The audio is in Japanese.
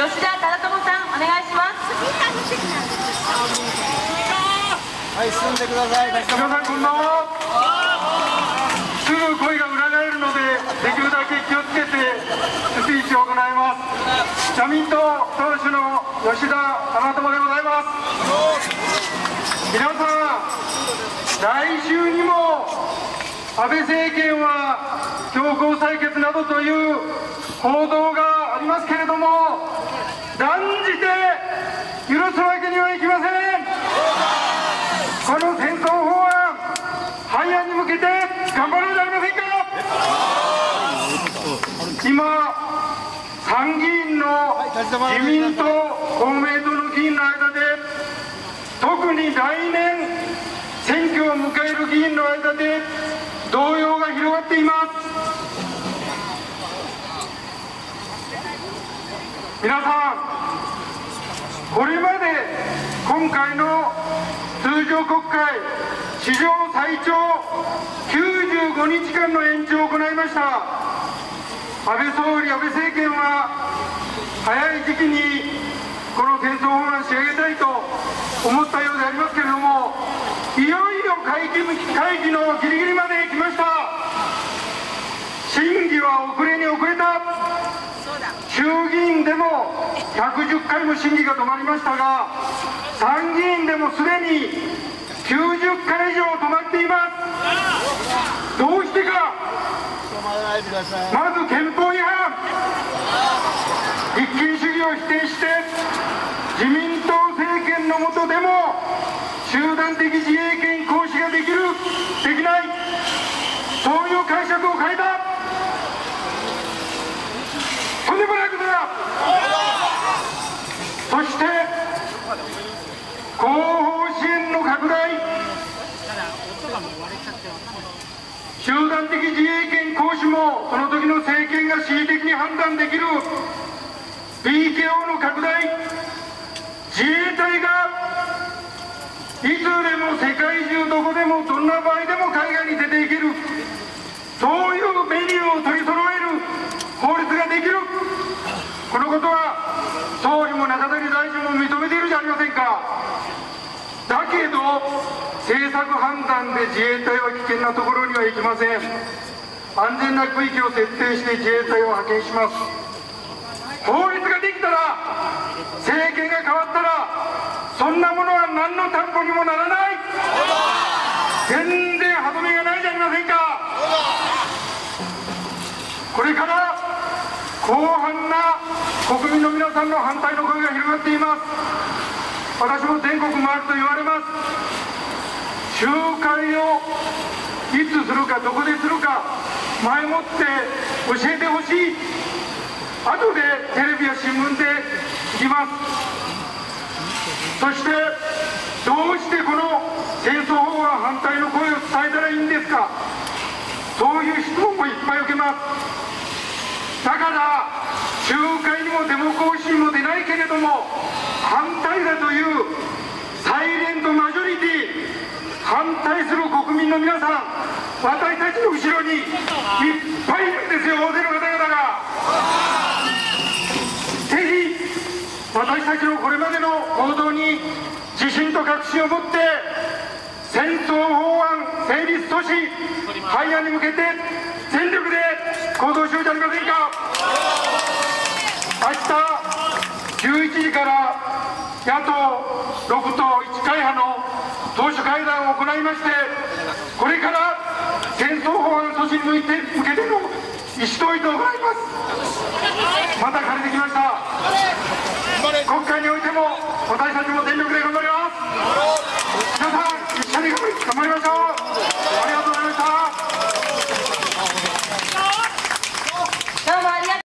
吉田忠友さんお願いします。はい進んでください皆さんこんばんはす。ぐ声が裏返るのでできるだけ気をつけてスピーチを行います。社民党党首の吉田忠友でございます。皆さん来週にも安倍政権は強行採決などという報道がありますけれども断じて許すわけにはいきません。この戦争法案廃案に向けて頑張ろうじゃありませんか？今参議院の自民党公明党の議員の間で特に来年選挙を迎える議員の間で動揺が広がっています。皆さんこれまで今回の通常国会史上最長95日間の延長を行いました。安倍総理安倍政権は早い時期にこの戦争法案を仕上げたいと思ったようでありますけれどもいよいよ会期会議のギリギリまで来ました審議は遅れに遅れた衆議院でも110回も審議が止まりましたが参議院でもすでに90回以上止まっています。どうしてか。まず憲法違反。立憲主義を否定して自民党政権の下でも集団的自衛権行使ができる。できない。そういう解釈を変えたとんでもないことだそして後方支援の拡大集団的自衛権行使もその時の政権が恣意的に判断できる。BKO の拡大。自衛隊がいつでも世界中どこでもどんな場合でも海外に出ていけるそういうメニューを取り揃える法律ができるこのことは総理も中谷大臣も認めているじゃありませんかだけど政策判断で自衛隊は危険なところには行きません。安全な区域を設定して自衛隊を派遣します。法律ができたら政権が変わったらそんなものは何の担保にもならない。全然歯止めがないじゃありませんか。これから広範な国民の皆さんの反対の声が広がっています。私も全国回ると言われます。集会をいつするかどこでするか前もって教えてほしい。後でテレビや新聞で聞きます。そしてどうしてこの戦争法案反対の声を伝えたらいいんですか。そういう質問もいっぱい受けます。だから集会にもデモ行進も出ないけれども反対だというサイレントマジョリティ反対する国民の皆さん私たちの後ろにいっぱいいるんですよ大勢の方々が。ぜひ私たちのこれまでの行動に自信と確信を持って戦争法案成立阻止廃案に向けて全力で行動しようじゃありませんか。明日11時から野党6党1会派の党首会談を行いましてこれから戦争法案措置に向けての意思統一を行います。また借りてきました。国会においても私たちも全力で頑張ります。皆さん一緒に頑張りましょう。